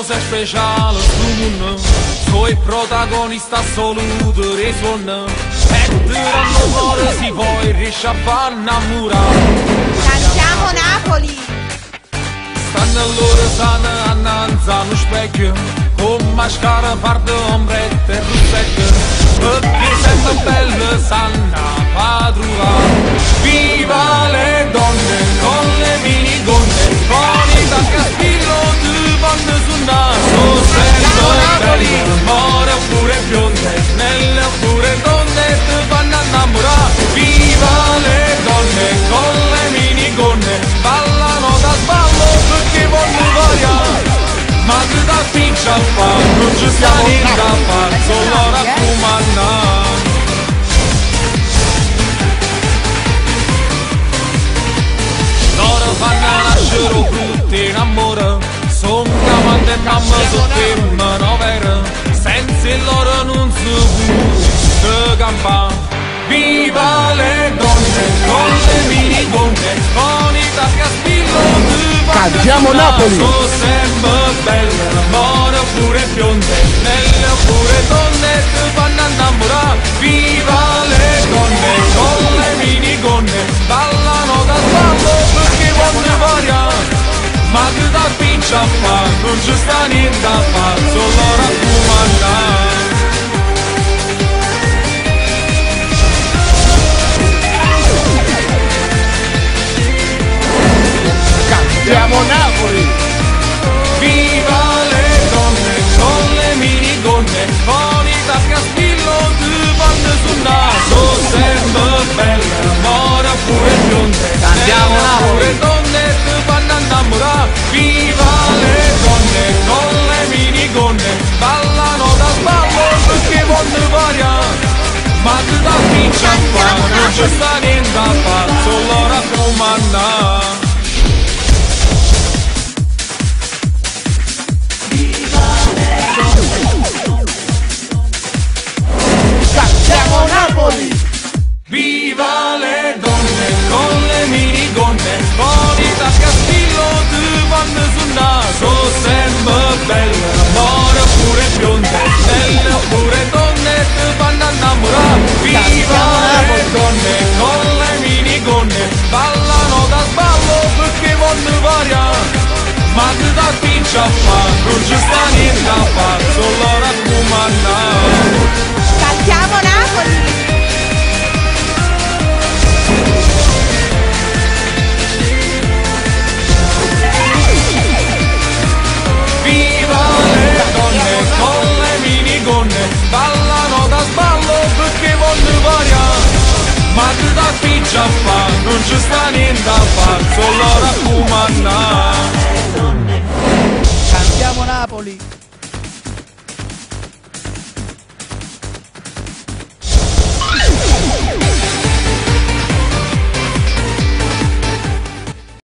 cosa speciale stu mondo. Soi protagonista assoluto dei suon E durante l'amore si poi riesce a far innamorare. Cantiamo Napoli! Stanno loro sanno annanzi allo specchio. Con mascara, pardo, ombrette e russecche Perché sento belle sanno da fare, solo raccomandare Loro fanno nascere frutti in amore Son chiamate mamme sotto manovera Senza il loro non si può campa Viva le donne con le minigonne Con i tacchi a spillo Cantiamo Napoli! Sono sempre belle, pincia a fa, non ci ma che da pincia a fa, non c'è sta ci sta niente a fa, solo raccomandare Cantiamo Napoli! Viva le donne con le minigonne Ballano da sballo perché vogliono variare Ma che da piccia fa, non ci sta niente a fare Solo raccomandare Cantiamo Napoli!